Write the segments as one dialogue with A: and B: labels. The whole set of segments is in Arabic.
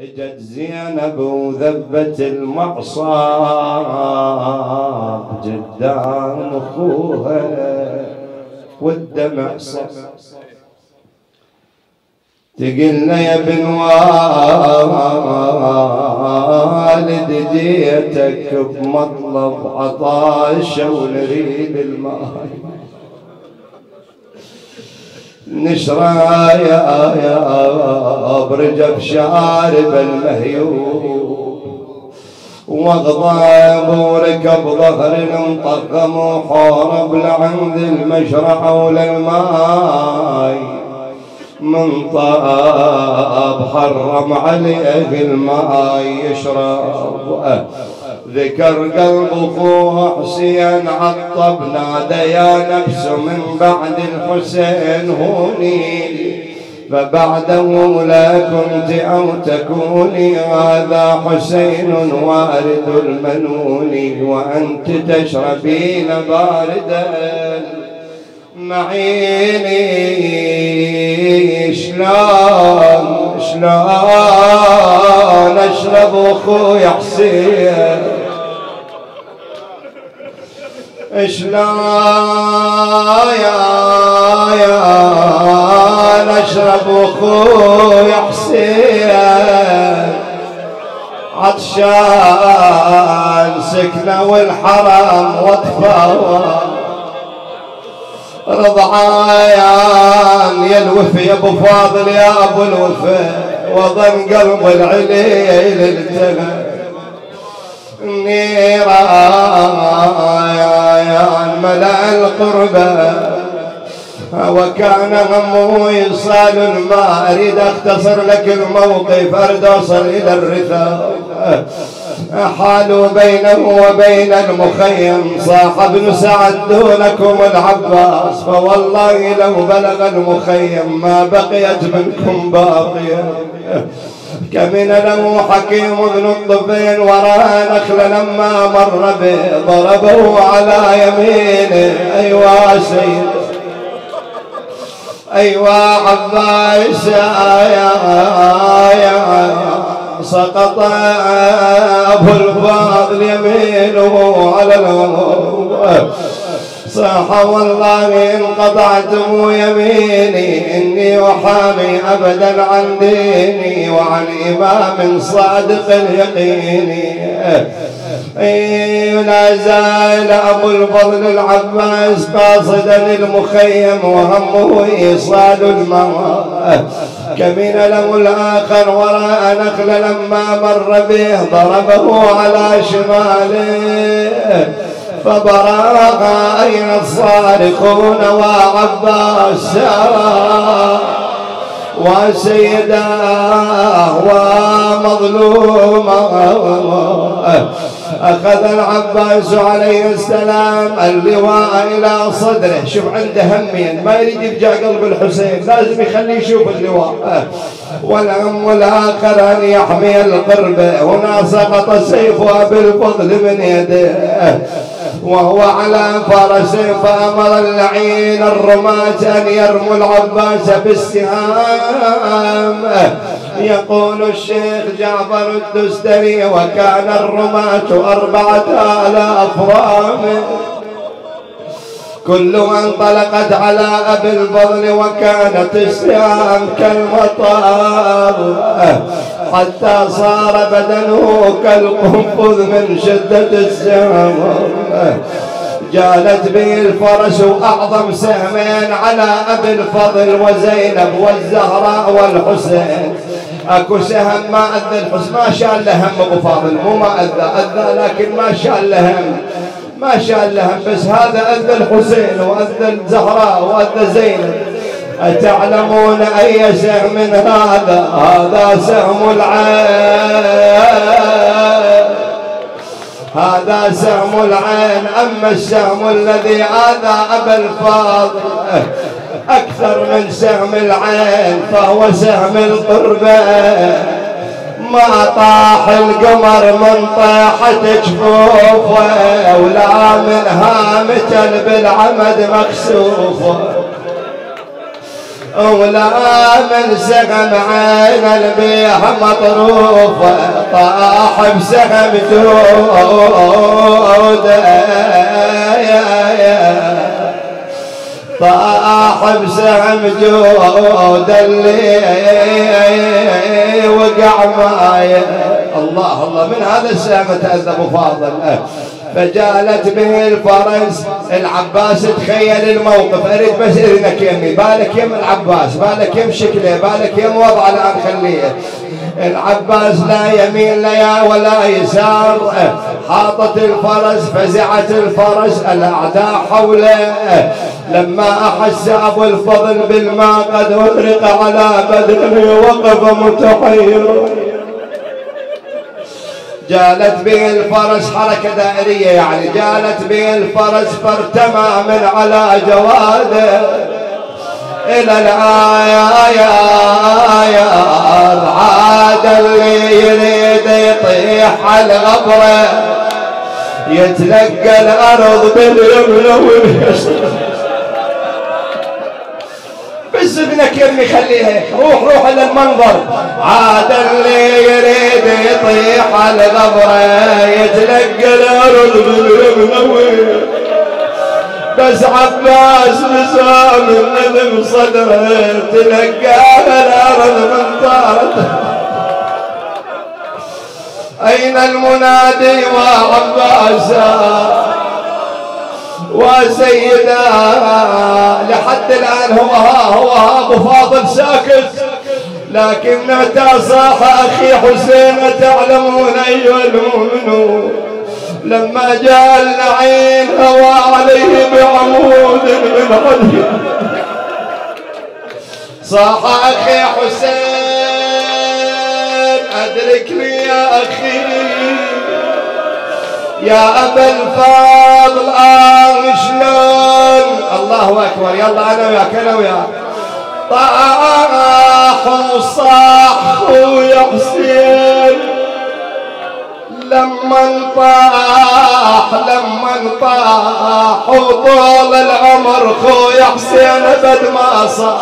A: إجت زينب وذبت المعصاب قدام أخوها والدمع صف تقلنا يا ابن والد جيتك بمطلب عطاشه ونريد الماء نشرى يا يا برجب شارب المهيوب واغضب وركب ظهر مطقم وحارب لعند المشرع وللماي. من طاب حرم عليه الماي. يشرب ذكر قلب اخوه حسين عطب. نادى يا نفس من بعد الحسين هوني فبعده لا كنت أو تكوني هذا حسين وأرد المنون وأنت تشربين باردا معيني شلون شلون أشرب أخوي حسين. شلون يا يا حسين. عطشان سكنة والحرم وطفاوى رضعان يا الوفي يا أبو فاضل يا أبو الوفي. وظن قلب العليل التهى نيران ملأ القربة. وكان همه إيصال الماء أريد أختصر لك الموقف أريد أوصل إلى الرثاء. حالوا بينه وبين المخيم صاح ابن سعد دونكم العباس فوالله لو بلغ المخيم ما بقيت منكم باقية. كمن له حكيم ابن الطفيل وراء نخل لما مر به ضربه على يمينه أيوا سيد أيوا عباس يا يا سقط أبو الفاضل يمينه على الأرض. صاح والله إن قطعتم يميني إني أحامي أبدا عن ديني وعن إمام صادق اليقين. لا زال أبو الفضل العباس قاصدا المخيم وهمه إيصال الماء كمن له الآخر وراء نخل لما مر به ضربه على شماله. فبراغ أين الصارخون وعباس وسيداه ومظلومه أخذ العباس عليه السلام اللواء إلى صدره. شوف عنده همين ما يريد يرجع قلب الحسين لازم يخليه يشوف اللواء. والهم الآخر أن يحمي القربة هنا سقط سيفه بالفضل من يده. وهو على فرس فأمر اللعين الرماة أن يرموا العباس بالسهام. يقول الشيخ جعفر الدستري وكان الرماة أربعة آلاف كلها انطلقت على أبي الفضل وكانت السهام كالمطار حتى صار بدنه كالقنفذ من شدة السهام جالت به الفرس أعظم سهمين على أبي الفضل وزينب والزهراء والحسين. أكو سهم ما اذى الحسن ما شال له هم أبو فاضل. مو ما اذى اذى لكن ما شال له هم. ما شال له هم. بس هذا اذى الحسين واذى الزهراء واذى زينب. أتعلمون أي سهم هذا؟ هذا سهم العين. هذا سهم العين. أما السهم الذي آذى أبا الفاضل أكثر من سهم العين فهو سهم القربة. ما طاح القمر من طيحة جفوفه ولا من هامة بالعمد مكسوفه. ولا من سهم عين البيع مطروفة طاح بسهم جودة طاح بسهم جود اللي وقع معايا الله الله من هذا السهم تأذب فاضل؟ فجالت به الفرس العباس تخيل الموقف. أريد بس إذنك يمي بالك يم العباس بالك يم شكله بالك يم وضعه الان خليه العباس لا يمين لا ولا يسار حاطت الفرس فزعت الفرس الأعداء حوله. لما أحس أبو الفضل بالماء قد أغرق على بدنه وقف متحير. جالت به الفرس حركة دائرية يعني جالت به الفرس فارتمى من على جواده. إلى الآية عاد اللي يريد يطيح على الغبرة يتلقى الأرض باليمنى واليسرى. بس ابنك يرمي خليها روح روح على المنظر. عاد اللي يريد يطيح على الغبرة يتلقى الأرض بس عباس بسام الندم صدره تلقاها الأرض من طارت أين المنادي وعباسا وسيدا لحد الآن هو ها هو ها أبو فاضل ساكت. لكن متى صاح أخي حسين تعلمون أيها المؤمنون؟ لما جاء اللعين هوى عليه بعمود من حديد صاح أخي حسين أدركني يا أخي. يا أبا الفضل آه شلون الله أكبر يلا أنا وياك أنا وياك طاح وصاح ويا حسين لما طاح لما طاح وطول العمر خويا حسين ابد ما صاح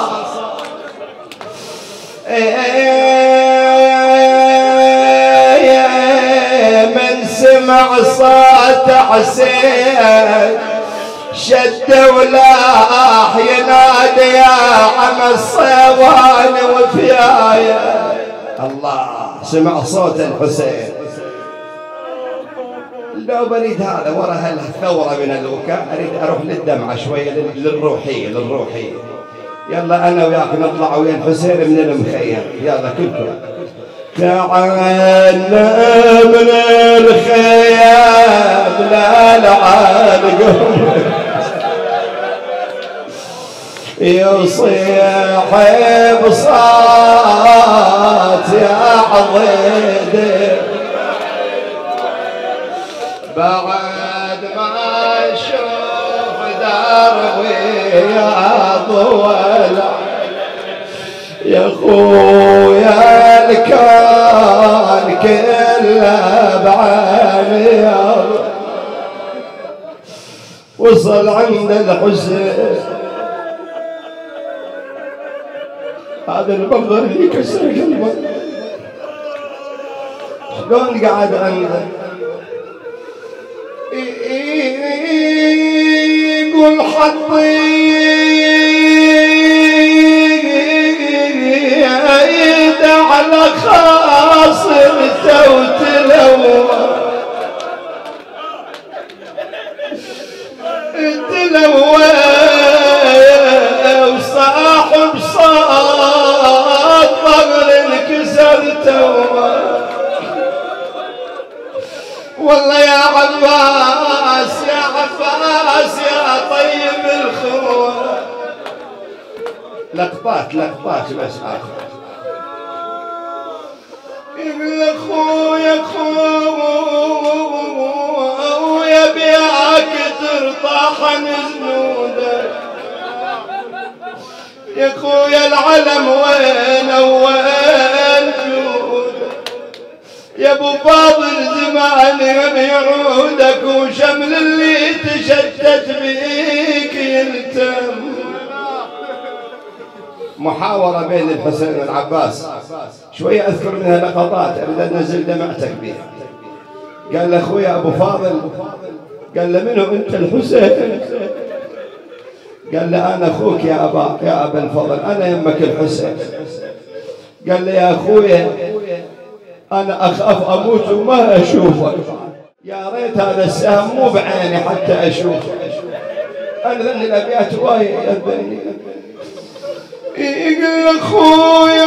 A: سمع صوت حسين. شد ولاح ينادي يا عم الصيوان وفيايا الله سمع صوت الحسين. لو بريد هذا ورا هالثورة من البكاء أريد أروح للدمعة شوية للروحية للروحية يلا أنا وياك نطلع ويا الحسين من المخيم. يلا كلكم تعالى من يصيح بصات يا عضيد بعد ما أشوف دربي يا طول يا خويا الكون كله وصل عند الحسين هذا المنظر اللي كسر قلبه. شلون قاعد عنده؟ يقول حطي على خاصمته وتلوى والله يا عباس يا عباس يا طيب الخوة لقطات لقطات بس آخر. يا خويا خويا بياك ترطاح جنودك يا خويا العلم وين وين يا أبو فاضل زمان يعودك وشمل اللي تشتت بيك يلتم محاورة بين الحسين والعباس. شوية أذكر منها لقطات أريد أنزل دمعتك بها قال له أخويا أبو فاضل قال له منو أنت الحسين؟ قال له أنا أخوك يا أبا يا أبا الفضل أنا يمك الحسين. قال له يا أخويا أنا أخاف أموت وما أشوفك يا ريت هذا السهم مو بعيني حتى أشوفك أنا ذن الأبيات وايد يقول اخويا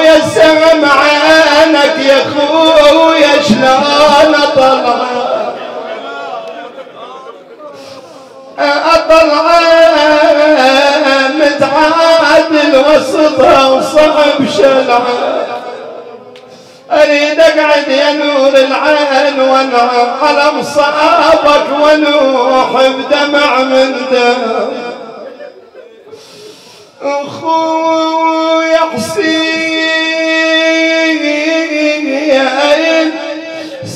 A: يا السهم عينك يا اخويا شلون أطلع؟ أطلع متعادل وسطها وصعب شلع. أريد أقعد يا نور العين وأنعم على مصابك ونوح بدمع من دم. اخويا حسين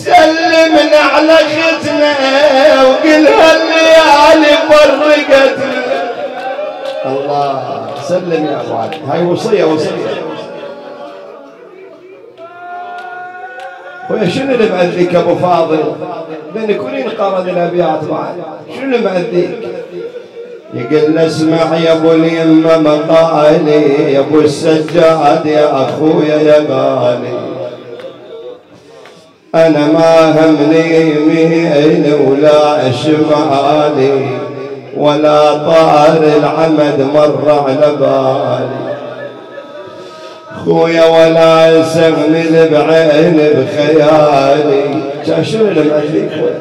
A: سلمنا على ختنا وقلها الليالي فرقتنا. الله. سلم يا أخوان. هاي وصية وصية. ويا شنو اللي مأذيك أبو فاضل؟ لأن كلين قرن الابيات بعد شنو اللي مأذيك؟ يقول اسمع يا أبو اليمه مقالي يا أبو السجاد يا أخويا يا غالي أنا ما همني يمين ولا شمالي ولا طار العمد مر على بالي. خويا ولا يسغني بعين بخيالي شنو اللي معجبك خويا؟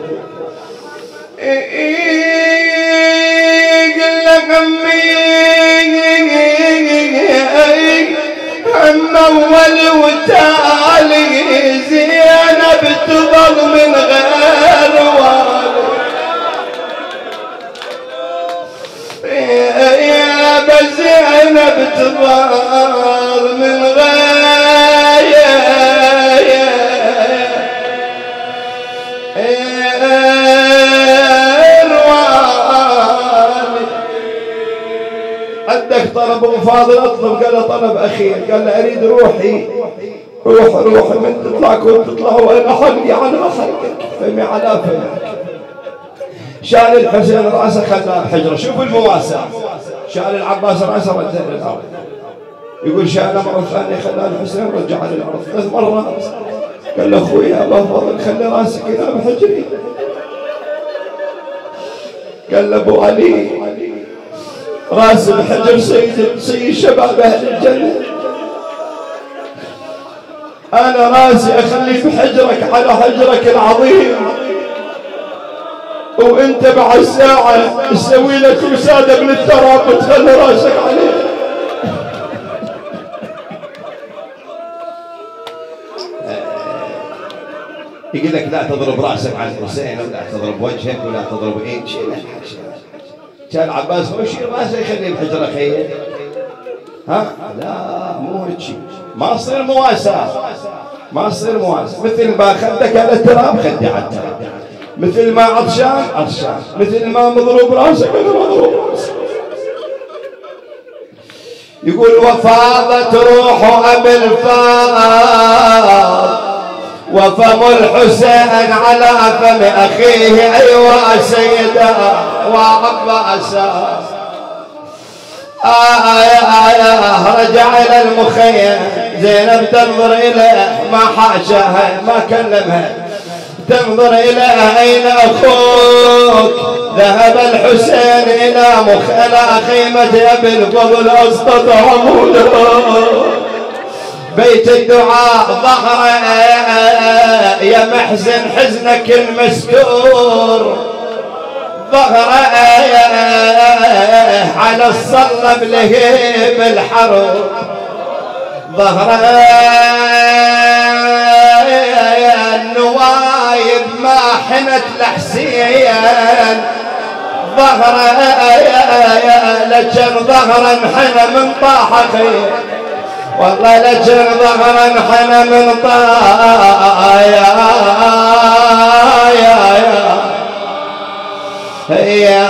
A: عم أول وتالي. زينب تظل من غير تظل من عندك طلب أبو فاضل أطلب. قال له طلب اخير قال له أريد روحي. روح روح. من تطلع كنت تطلع. وأنا حقي على حقك. فمي على فمك. شال الحسين رأسه خلاه بحجره شوف المواساة. شال العباس راسه رجع للارض يقول شال مرة ثانية خلاه الحسين رجع للارض ثلاث مرات. قال له أخوي ابو فاضل خلي رأسك هنا بحجري قال له أبو علي رأس بحجر سيد سيد شباب أهل الجنة. أنا رأسي اخلي بحجرك على حجرك العظيم. وانت بعد ساعة تسوي لك وسادة من التراب وتخلي راسك عليه. يقول لك لا تضرب راسك على الحسين ولا تضرب وجهك ولا تضرب إيد شيء لا كان عباس هو يشيل راسه يخليه بحجرة خير. ها؟ لا مو هيك. ما تصير مواساة. ما تصير مواساة. مثل ما خدك على التراب خدي على التراب. مثل ما عطشان عطشان مثل ما مضروب راسك أنا مضروب راسك. يقول وفاضت روح ابي الفاض وفم الحسين على فم أخيه ايوا سيدا وعباسا آه يا آه رجع إلى المخيم زينب تنظر إليه ما حاشاها ما كلمها. تنظر إلى أين أخوك؟ ذهب الحسين إلى مخ إلى خيمة أبي الفضل أسقط عموده. بيت الدعاء ظهر يا محزن حزنك المستور. ظهر على الصلب لهيب الحرب ظهر النوايب ما حنت لحسين. ظهر لجن ظهرا حنا من طاح والله لجن ظهرا حنا من طاح يا يا يا يا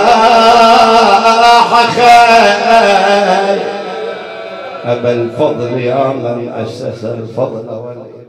A: خير أبا الفضل يا من أسس الفضل والإباء